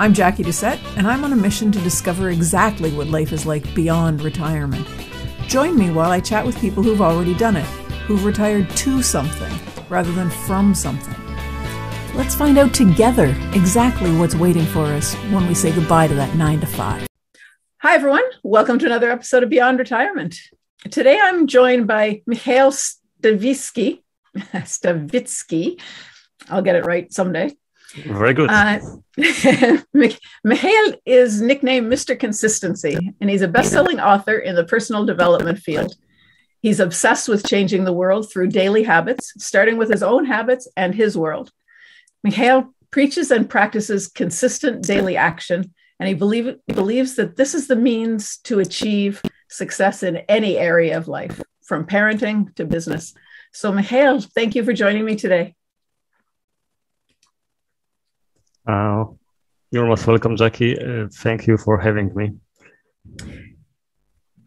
I'm Jackie Doucette, and I'm on a mission to discover exactly what life is like beyond retirement. Join me while I chat with people who've already done it, who've retired to something rather than from something. Let's find out together exactly what's waiting for us when we say goodbye to that 9 to 5. Hi, everyone. Welcome to another episode of Beyond Retirement. Today I'm joined by Michal Stawicki. Stawicki. I'll get it right someday. Very good. Uh, Michal is nicknamed Mr. Consistency, and he's a best-selling author in the personal development field. He's obsessed with changing the world through daily habits, starting with his own habits and his world. Michal preaches and practices consistent daily action, and he believe, believes that this is the means to achieve success in any area of life, from parenting to business. So, Michal, thank you for joining me today. Uh, you're most welcome, Jackie. Uh, thank you for having me.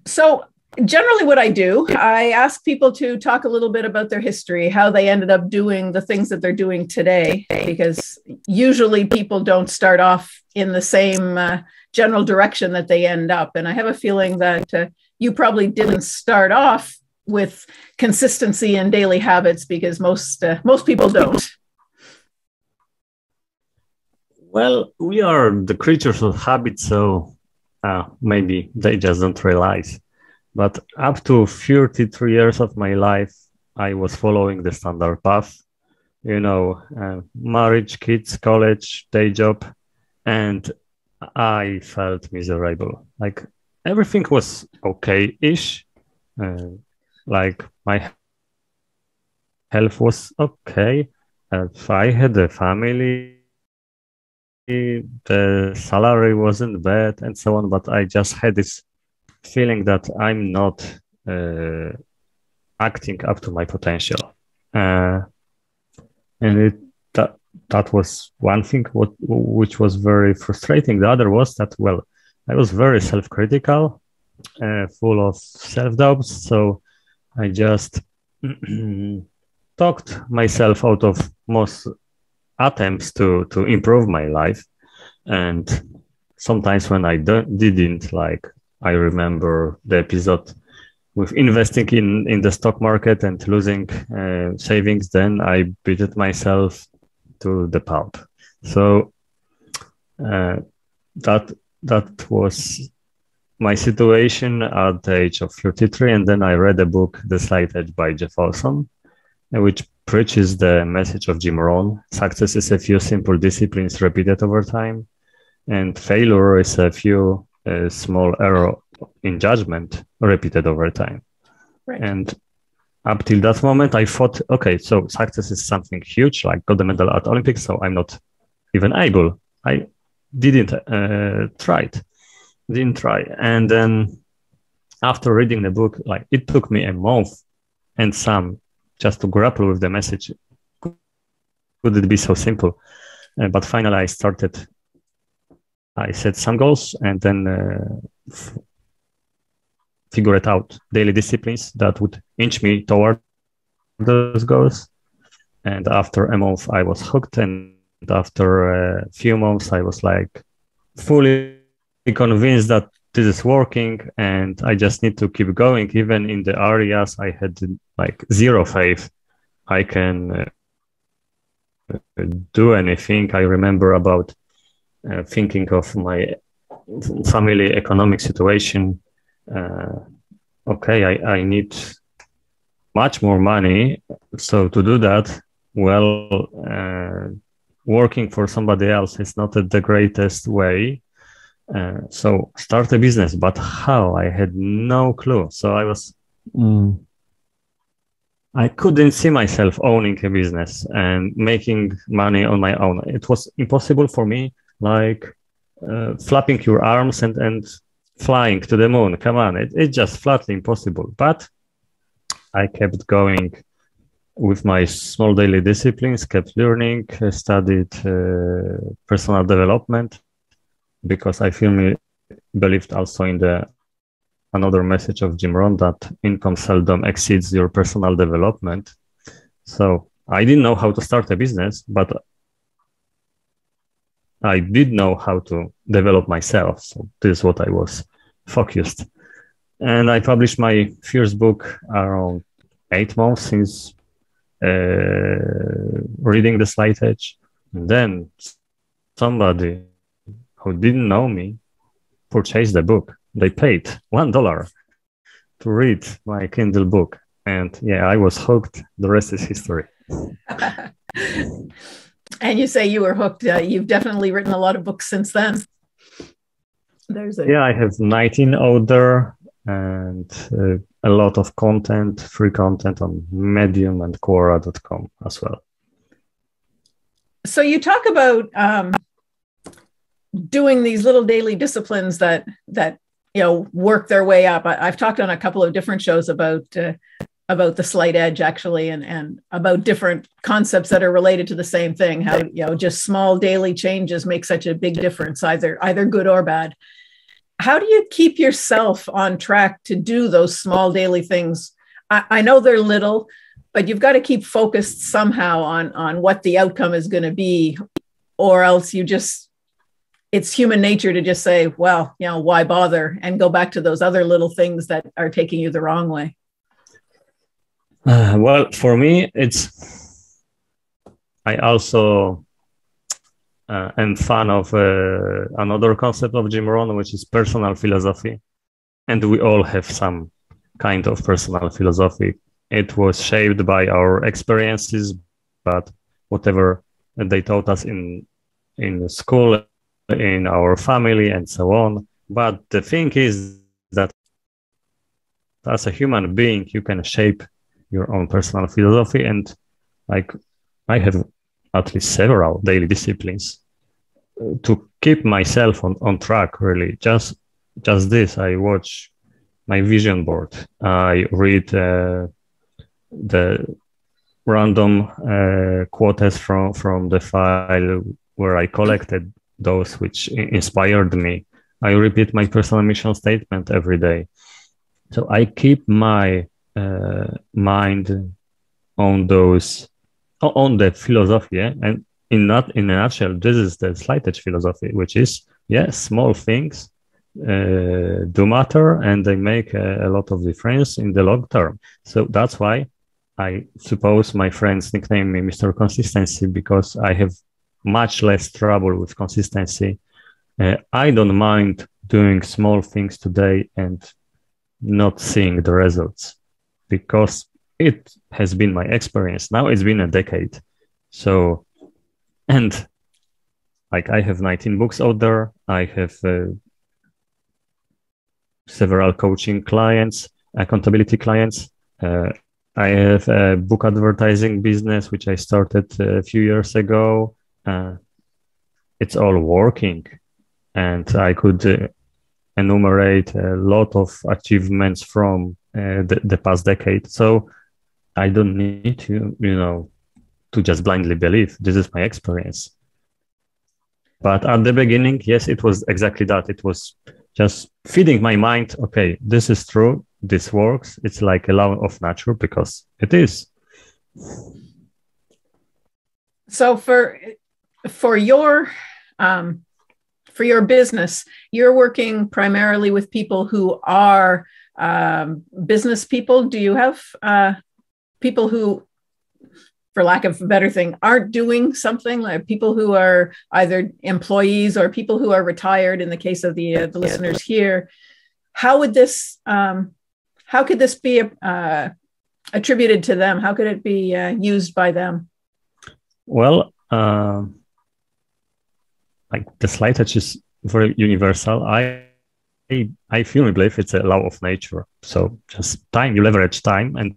So, generally, what I do, I ask people to talk a little bit about their history, how they ended up doing the things that they're doing today, because usually people don't start off in the same uh, general direction that they end up. And I have a feeling that uh, you probably didn't start off with consistency in daily habits because most uh, most people don't. Well, we are the creatures of habit, so uh, maybe they just don't realize. But up to 33 years of my life, I was following the standard path. You know, uh, marriage, kids, college, day job, and I felt miserable. Like everything was okay-ish. Uh, like my health was okay. If I had a family, the salary wasn't bad and so on, but I just had this feeling that I'm not uh, acting up to my potential. Uh, and it, that, that was one thing what, which was very frustrating. The other was that, well, I was very self critical, uh, full of self doubts. So I just talked myself out of most attempts to to improve my life. And sometimes when i don't, didn't like i remember the episode with investing in in the stock market and losing uh, savings then i beat it myself to the pulp. So uh, that that was my situation at the age of 33 and then i read a book the slight edge by jeff olson which preaches the message of Jim Rohn. Success is a few simple disciplines repeated over time, and failure is a few uh, small error in judgment repeated over time. Right. And up till that moment, I thought, okay, so success is something huge, like got the medal at Olympics, so I'm not even able. I didn't uh, try it, didn't try. And then after reading the book, like it took me a month and some just to grapple with the message. Could it be so simple? Uh, but finally, I started. I set some goals and then uh, f- figure it out daily disciplines that would inch me toward those goals. And after a month, I was hooked. And after a few months, I was like fully convinced that this is working and I just need to keep going. Even in the areas I had like zero faith, I can uh, do anything. I remember about uh, thinking of my family economic situation. Uh, okay, I, I need much more money. So to do that, well, uh, working for somebody else is not the greatest way uh, so start a business, but how? I had no clue. So I was, mm, I couldn't see myself owning a business and making money on my own. It was impossible for me, like uh, flapping your arms and and flying to the moon. Come on, it, it's just flatly impossible. But I kept going with my small daily disciplines, kept learning, studied uh, personal development because I firmly believed also in the another message of Jim Rohn that income seldom exceeds your personal development. So I didn't know how to start a business, but I did know how to develop myself. So this is what I was focused. And I published my first book around eight months since uh, reading the Slight Edge. And then somebody who didn't know me purchased the book. They paid one dollar to read my Kindle book. And yeah, I was hooked. The rest is history. and you say you were hooked. Uh, you've definitely written a lot of books since then. There's a yeah, I have 19 older and uh, a lot of content, free content on Medium and Quora.com as well. So you talk about um, doing these little daily disciplines that that you know work their way up. I, have talked on a couple of different shows about uh, about the slight edge actually and and about different concepts that are related to the same thing how you know just small daily changes make such a big difference either either good or bad how do you keep yourself on track to do those small daily things i, I know they're little but you've got to keep focused somehow on on what the outcome is going to be or else you just it's human nature to just say well you know why bother and go back to those other little things that are taking you the wrong way uh, well, for me, it's. I also uh, am fan of uh, another concept of Jim Rohn, which is personal philosophy, and we all have some kind of personal philosophy. It was shaped by our experiences, but whatever they taught us in in school, in our family, and so on. But the thing is that as a human being, you can shape your own personal philosophy. And like i have at least several daily disciplines uh, to keep myself on, on track really. Just just this i watch my vision board. I read uh, the random uh, quotes from from the file where i collected those which inspired me. I repeat my personal mission statement every day. So i keep my uh, mind on those on the philosophy and in not in a nutshell this is the slight edge philosophy which is yeah small things uh, do matter and they make a, a, lot of difference in the long term. So that's why i suppose my friends nickname me mr consistency because i have much less trouble with consistency uh, i don't mind doing small things today and not seeing the results because it has been my experience. Now it's been a decade. So, and like I have 19 books out there. I have uh, several coaching clients, accountability clients. Uh, I have a book advertising business, which I started a few years ago. Uh, it's all working. And I could uh, enumerate a lot of achievements from uh, the, the past decade. So I don't need to, you know, to just blindly believe. This is my experience. But at the beginning, yes, it was exactly that. It was just feeding my mind, okay, this is true, this works. It's like a law of nature because it is. So for for your um, for your business, you're working primarily with people who are um, business people? Do you have uh, people who, for lack of a better thing, aren't doing something like people who are either employees or people who are retired? In the case of the uh, the listeners here, how would this um, how could this be uh, attributed to them? How could it be uh, used by them? Well, uh, like the slight touch is very universal. I I, I firmly believe it's a law of nature. So just time, you leverage time, and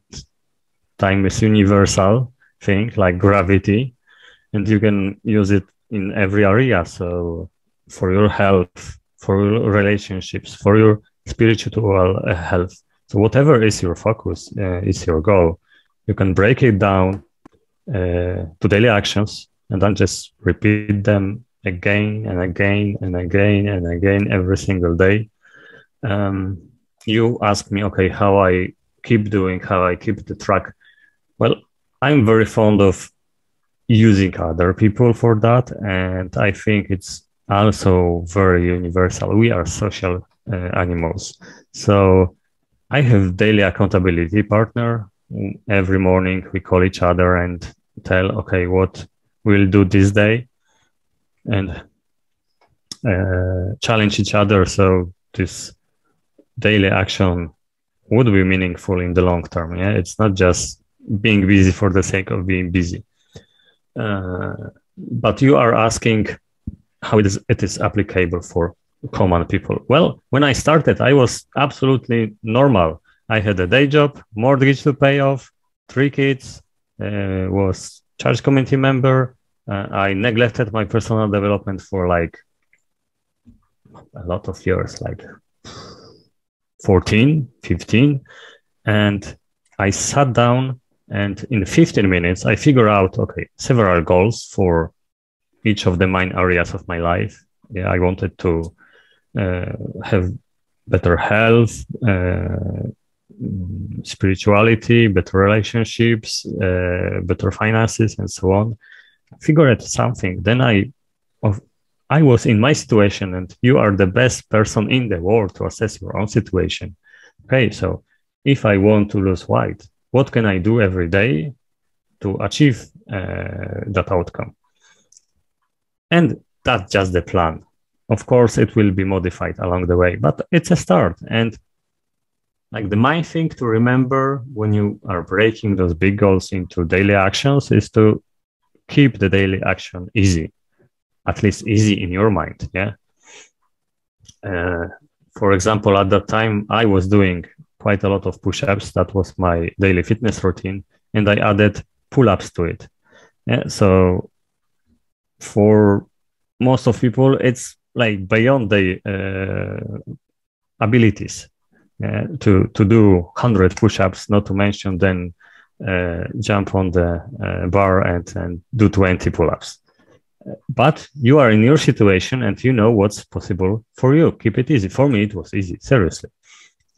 time is universal thing like gravity, and you can use it in every area. So for your health, for your relationships, for your spiritual uh, health. So whatever is your focus, uh, is your goal. You can break it down uh, to daily actions and then just repeat them again and again and again and again every single day um, you ask me, okay, how I keep doing, how I keep the track. Well, I'm very fond of using other people for that. And I think it's also very universal. We are social uh, animals. So I have daily accountability partner. Every morning we call each other and tell, okay, what we'll do this day and uh, challenge each other. So this daily action would be meaningful in the long term. Yeah, it's not just being busy for the sake of being busy. Uh, but you are asking how it is, it is applicable for common people. Well, when I started, I was absolutely normal. I had a day job, mortgage to pay off, three kids, uh, was church committee member. Uh, I neglected my personal development for like a lot of years, like 14, 15. And I sat down and in 15 minutes, I figure out, okay, several goals for each of the main areas of my life. Yeah, I wanted to uh, have better health, uh, spirituality, better relationships, uh, better finances, and so on. Figure out something. Then I, of, I was in my situation, and you are the best person in the world to assess your own situation. Okay, so if I want to lose weight, what can I do every day to achieve uh, that outcome? And that's just the plan. Of course, it will be modified along the way, but it's a start. And like the main thing to remember when you are breaking those big goals into daily actions is to keep the daily action easy, at least easy in your mind. Yeah. Uh, for example, at that time, I was doing quite a lot of push ups. That was my daily fitness routine. And I added pull ups to it. Yeah. So for most of people, it's like beyond the uh, abilities uh, to to do 100 push-ups not to mention then jump on the uh, bar and, and do 20 pull-ups. But you are in your situation and you know what's possible for you. Keep it easy. For me it was easy seriously.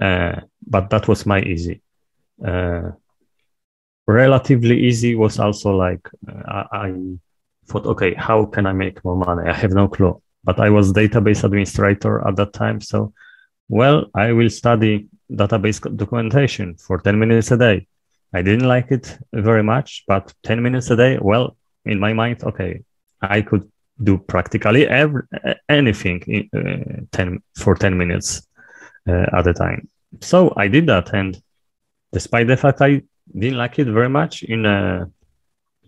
Uh, but that was my easy. Uh, relatively easy was also like I, I thought okay how can i make more money? I have no clue. But I was database administrator at that time. So, well, I will study database documentation for 10 minutes a day. I didn't like it very much, but 10 minutes a day, well, in my mind, okay, I could do practically every, anything in, uh, 10, for 10 minutes uh, at a time. So I did that. And despite the fact I didn't like it very much in a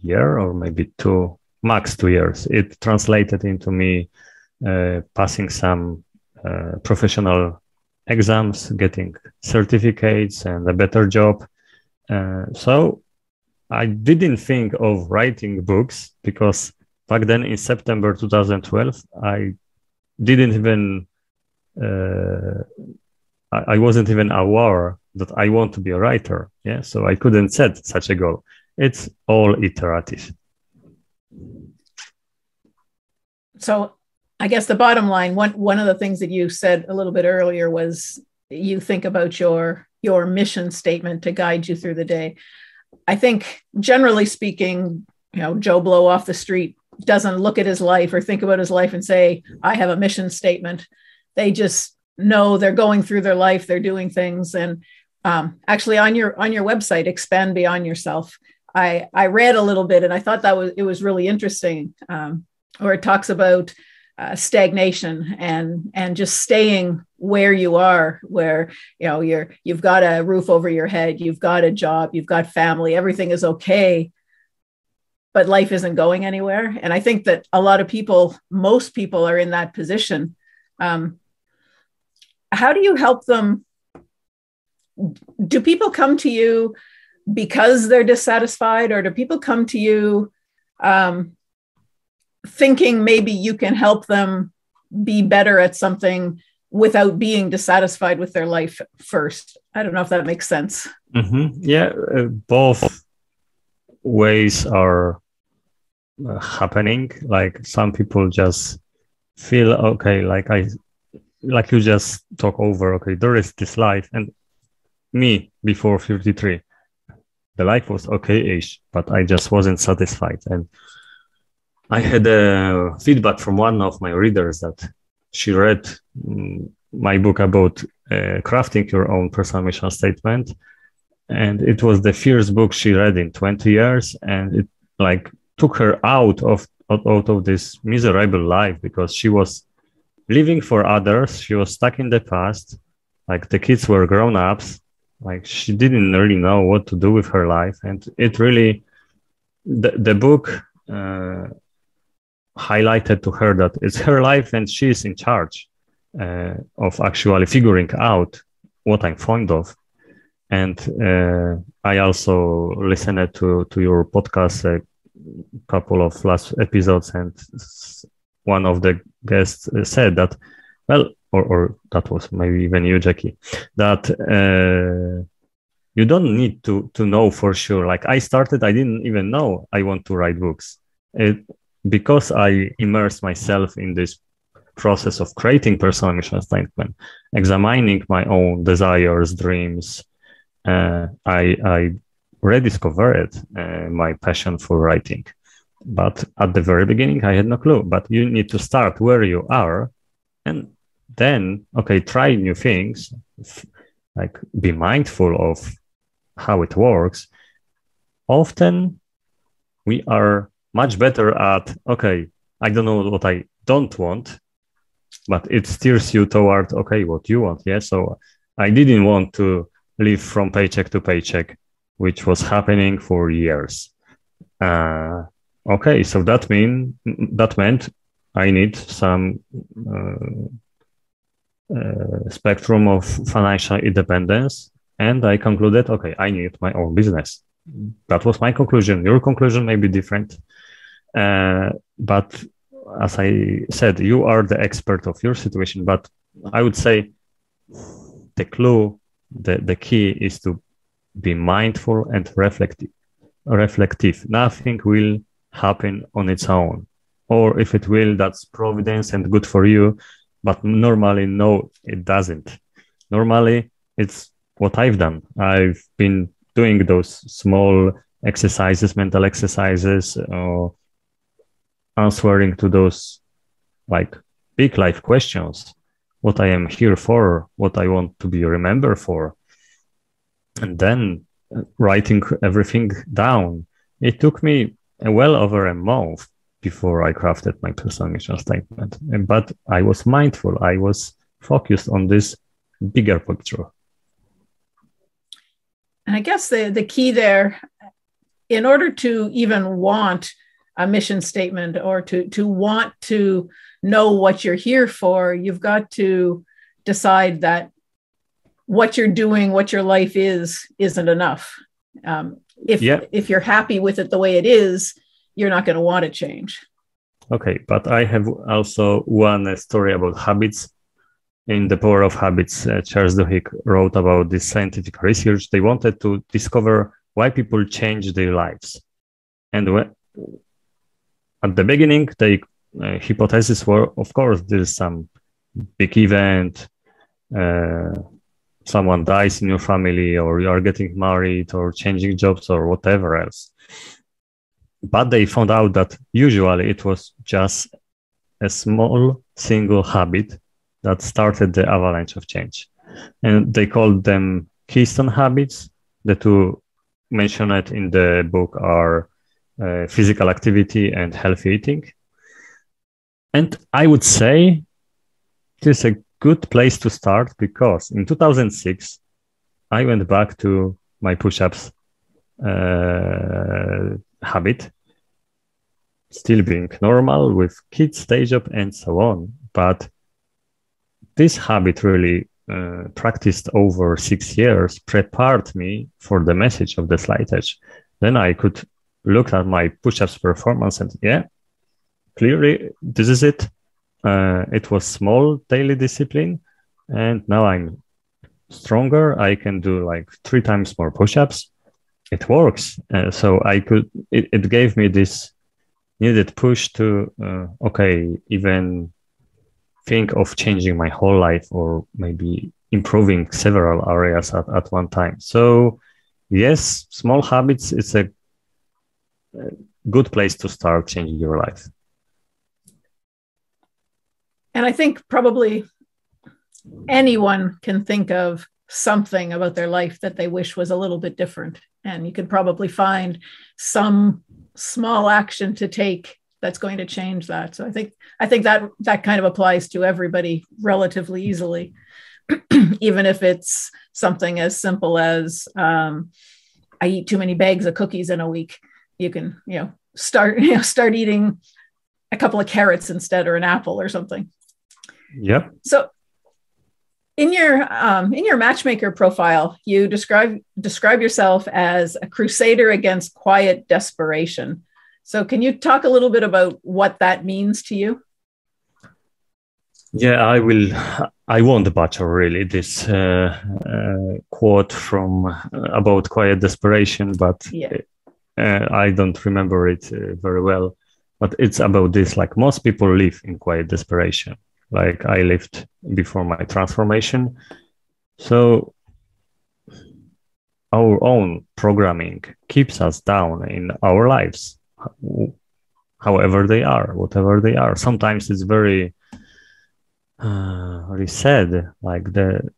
year or maybe two, max two years, it translated into me uh, passing some uh, professional exams, getting certificates, and a better job. Uh, so I didn't think of writing books because back then in September 2012, I didn't even, uh, I, wasn't even aware that I want to be a writer. Yeah. So I couldn't set such a goal. It's all iterative. So I guess the bottom line, one one of the things that you said a little bit earlier was you think about your your mission statement to guide you through the day. I think generally speaking, you know, Joe Blow off the street doesn't look at his life or think about his life and say, I have a mission statement. They just know they're going through their life, they're doing things. And um, actually on your on your website, expand beyond yourself. I I read a little bit and I thought that was it was really interesting. Um, where it talks about uh, stagnation and and just staying where you are where you know you're you've got a roof over your head you've got a job you've got family everything is okay but life isn't going anywhere. And i think that a lot of people most people are in that position. Um, how do you help them? Do people come to you because they're dissatisfied or do people come to you um, thinking maybe you can help them be better at something without being dissatisfied with their life first. I don't know if that makes sense. Mm-hmm. Yeah, uh, both ways are uh, happening. Like some people just feel okay, like I, like you just talk over. Okay, there is this life, and me before fifty three. the life was okay-ish, but I just wasn't satisfied. And I had a feedback from one of my readers that she read mm, my book about uh, crafting your own personal mission statement, and it was the first book she read in 20 years, and it like took her out of out of this miserable life because she was living for others. She was stuck in the past. Like the kids were grown ups. Like she didn't really know what to do with her life. And it really, the, the book uh, highlighted to her that it's her life and she's in charge uh, of actually figuring out what I'm fond of. And uh, I also listened to, to your podcast a couple of last episodes, and one of the guests said that, well, or, or that was maybe even you, Jackie, that uh, you don't need to to know for sure. Like I started, I didn't even know I want to write books. It, because I immersed myself in this process of creating personal mission statement, examining my own desires, dreams, uh, I, I rediscovered uh, my passion for writing. But at the very beginning, I had no clue. But you need to start where you are and then, okay, try new things, like be mindful of how it works. Often we are much better at, okay, I don't know what I don't want, but it steers you toward, okay, what you want. Yeah. So I didn't want to live from paycheck to paycheck, which was happening for years. Uh, okay, so that mean that meant I need some uh, uh, spectrum of financial independence, and I concluded, okay, I need my own business. That was my conclusion. Your conclusion may be different, uh, but as I said, you are the expert of your situation. But I would say the clue, the, the key is to be mindful and reflective. Reflective. Nothing will happen on its own. Or if it will, that's providence and good for you. But normally, no, it doesn't. Normally, it's what I've done. I've been doing those small exercises, mental exercises, uh, answering to those like big life questions what I am here for, what I want to be remembered for, and then uh, writing everything down. It took me well over a month before I crafted my personal mission statement, but I was mindful. I was focused on this bigger picture. And I guess the, the key there, in order to even want a mission statement or to to want to know what you're here for you've got to decide that what you're doing what your life is isn't enough. Um, if yeah. if you're happy with it the way it is you're not going to want to change. Okay but i have also one story about habits. In the power of habits uh, charles duhigg wrote about this scientific research. They wanted to discover why people change their lives. And when at the beginning, the uh, hypothesis were, of course, there's some big event, uh, someone dies in your family, or you are getting married, or changing jobs, or whatever else. But they found out that usually it was just a small single habit that started the avalanche of change. And they called them keystone habits. The two mentioned in the book are uh, physical activity and healthy eating. And I would say it is a good place to start because in 2006, I went back to my push ups uh, habit, still being normal with kids, day job, and so on. But this habit really uh, practiced over six years prepared me for the message of the slight edge. Then I could looked at my push-ups performance and yeah, clearly this is it. Uh, it was small daily discipline, and now I'm stronger. I can do like three times more push-ups. It works. Uh, so I could. It, it gave me this needed push to uh, okay, even think of changing my whole life or maybe improving several areas at, at one time. So yes, small habits is a, a good place to start changing your life. And I think probably anyone can think of something about their life that they wish was a little bit different. And you could probably find some small action to take that's going to change that. So I think I think that that kind of applies to everybody relatively easily, even if it's something as simple as um, I eat too many bags of cookies in a week. You can you know start you know start eating a couple of carrots instead or an apple or something. Yep. So in your um, in your matchmaker profile, you describe describe yourself as a crusader against quiet desperation. So, can you talk a little bit about what that means to you? Yeah, I will. I won't butcher really this uh, uh, quote from uh, about quiet desperation, but yeah. Uh, I don't remember it uh, very well. But it's about this: like most people live in quiet desperation, like I lived before my transformation. So our own programming keeps us down in our lives however they are, whatever they are. Sometimes it's very, uh, very sad, like the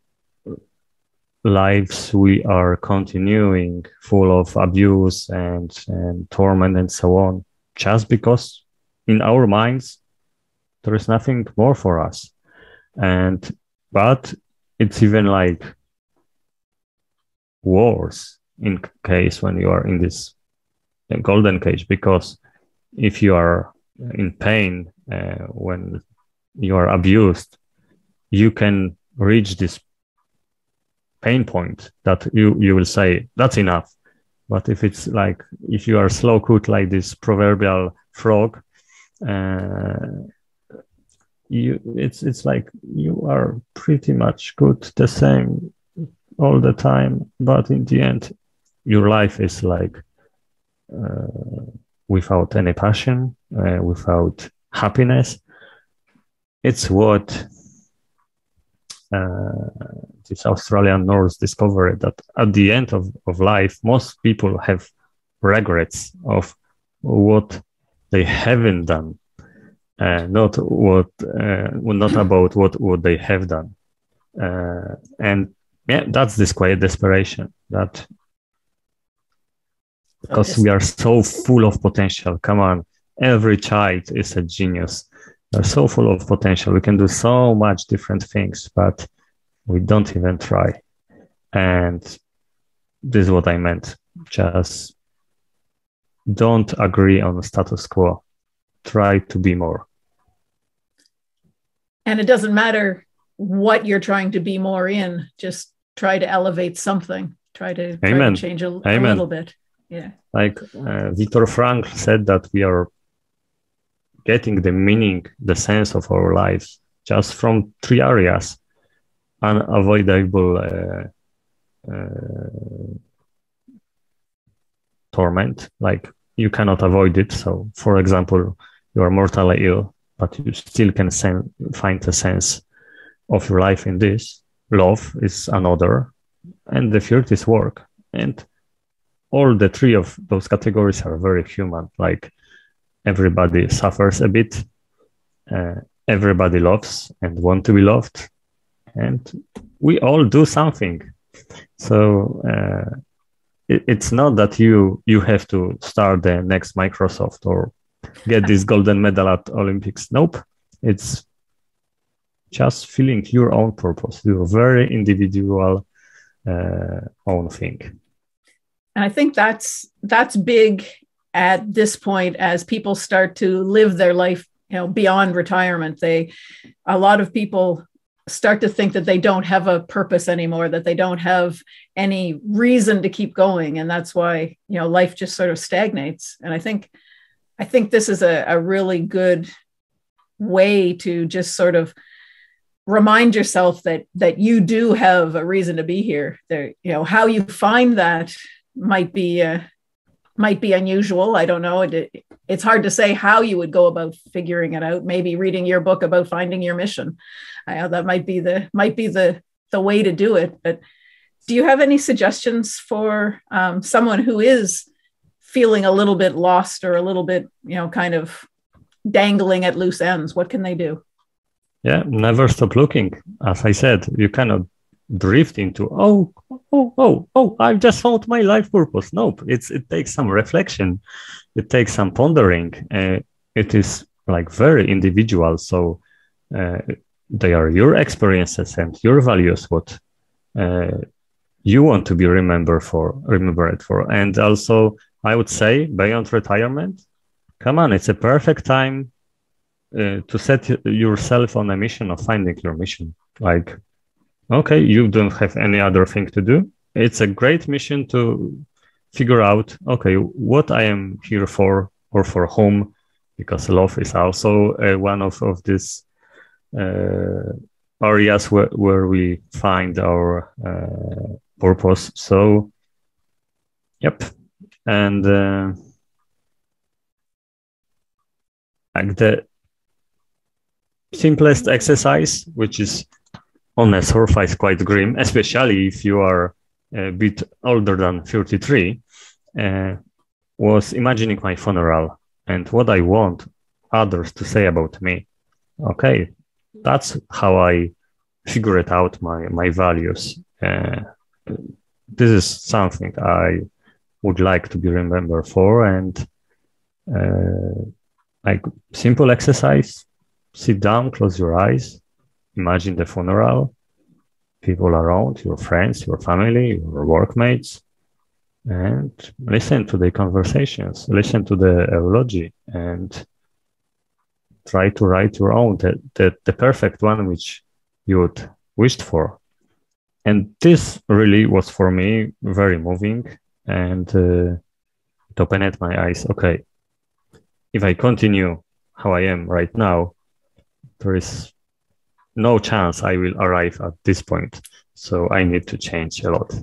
lives we are continuing full of abuse and, and torment and so on, just because in our minds there is nothing more for us. And, but it's even like worse in case when you are in this golden cage because if you are in pain uh, when you are abused you can reach this pain point that you you will say that's enough but if it's like if you are slow cooked like this proverbial frog uh, you it's it's like you are pretty much good the same all the time but in the end your life is like uh, without any passion, uh, without happiness. It's what uh, this Australian nurse discovered that at the end of, of life, most people have regrets of what they haven't done, uh, not what, uh, not about what what they have done, uh, and yeah, that's this quiet desperation that because we are so full of potential. Come on, every child is a genius. We're so full of potential. We can do so much different things, but we don't even try. And this is what I meant. Just don't agree on the status quo. Try to be more. And it doesn't matter what you're trying to be more in, just try to elevate something. Try to, try to change a, a little bit yeah like uh, Viktor Frankl said that we are getting the meaning the sense of our lives just from three areas unavoidable uh, uh, torment like you cannot avoid it. So for example you are mortally ill but you still can sen- find a sense of your life in this. Love is another and the third is work. And all the three of those categories are very human. Like everybody suffers a bit, uh, everybody loves and want to be loved, and we all do something. So uh, it, it's not that you you have to start the next Microsoft or get this golden medal at Olympics. Nope, it's just feeling your own purpose, your very individual uh, own thing and i think that's that's big at this point as people start to live their life you know beyond retirement they a lot of people start to think that they don't have a purpose anymore that they don't have any reason to keep going and that's why you know life just sort of stagnates and i think i think this is a, a really good way to just sort of remind yourself that that you do have a reason to be here there you know how you find that might be uh, might be unusual. I don't know. It, it's hard to say how you would go about figuring it out. Maybe reading your book about finding your mission. I know that might be the might be the the way to do it. But do you have any suggestions for um, someone who is feeling a little bit lost or a little bit, you know, kind of dangling at loose ends? What can they do? Yeah, never stop looking. As I said, you cannot drift into oh oh oh oh I've just found my life purpose. Nope, it's it takes some reflection, it takes some pondering. Uh, it is like very individual. So uh, they are your experiences and your values what uh, you want to be remembered for remembered for and also i would say beyond retirement come on it's a perfect time uh, to set yourself on a mission of finding your mission like okay you don't have any other thing to do it's a great mission to figure out okay what i am here for or for whom because love is also uh, one of, of these uh, areas where, where we find our uh, purpose. So, yep. And uh, like the simplest exercise, which is on a surface quite grim, especially if you are a bit older than 33, uh, was imagining my funeral and what I want others to say about me. Okay, that's how I figure it out my my values. Uh, this is something I would like to be remembered for, and uh, like simple exercise: sit down, close your eyes, imagine the funeral, people around, your friends, your family, your workmates, and listen to the conversations, listen to the eulogy, and try to write your own, the, the, the perfect one which you would wished for. And this really was for me very moving and uh, it opened my eyes. Okay, if I continue how I am right now, there is no chance I will arrive at this point. So I need to change a lot.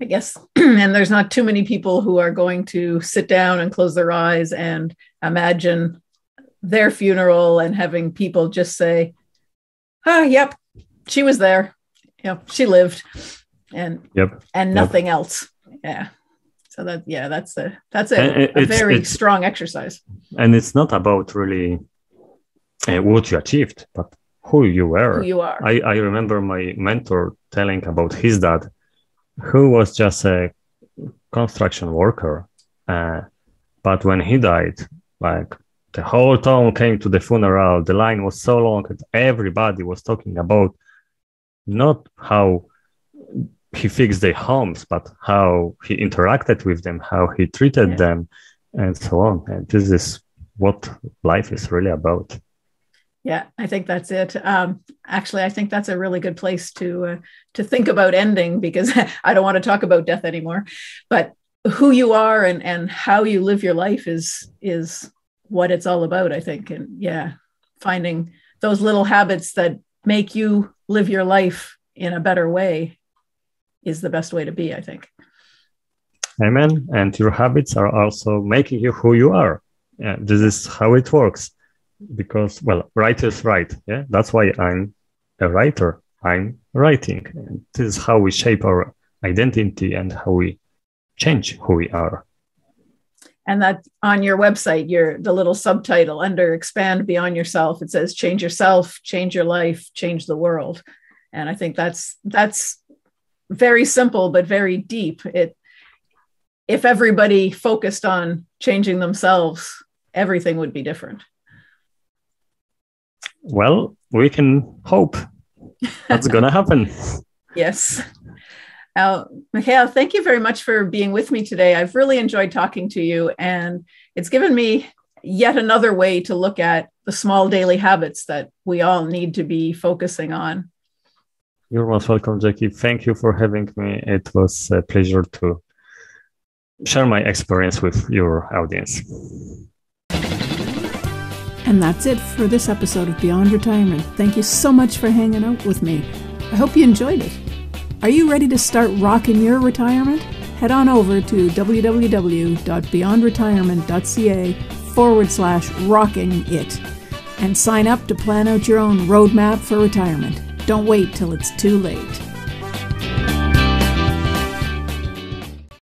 I guess, and there's not too many people who are going to sit down and close their eyes and imagine their funeral and having people just say, "Ah, oh, yep, she was there. You know, she lived," and yep, and nothing yep. else. Yeah. So that yeah, that's a that's a, a very it's, strong exercise. And it's not about really uh, what you achieved, but who you were. Who you are. I, I remember my mentor telling about his dad who was just a construction worker. Uh, but when he died, like the whole town came to the funeral. The line was so long that everybody was talking about not how he fixed their homes, but how he interacted with them, how he treated yeah. them, and so on. And this is what life is really about. Yeah, I think that's it. Um, actually, I think that's a really good place to uh, to think about ending because I don't want to talk about death anymore. But who you are and and how you live your life is is what it's all about. I think, and yeah, finding those little habits that make you live your life in a better way is the best way to be. I think. Amen. And your habits are also making you who you are. Yeah, this is how it works because well writers write yeah? That's why i'm a writer. I'm writing. And this is how we shape our identity and how we change who we are. And that on your website your the little subtitle under expand beyond yourself it says change yourself change your life change the world. And i think that's that's very simple but very deep. It if everybody focused on changing themselves everything would be different well, we can hope that's going to happen. yes. Uh, Michal, thank you very much for being with me today. I've really enjoyed talking to you, and it's given me yet another way to look at the small daily habits that we all need to be focusing on. You're most welcome, Jackie. Thank you for having me. It was a pleasure to share my experience with your audience. And that's it for this episode of Beyond Retirement. Thank you so much for hanging out with me. I hope you enjoyed it. Are you ready to start rocking your retirement? Head on over to www.beyondretirement.ca forward slash rocking it and sign up to plan out your own roadmap for retirement. Don't wait till it's too late.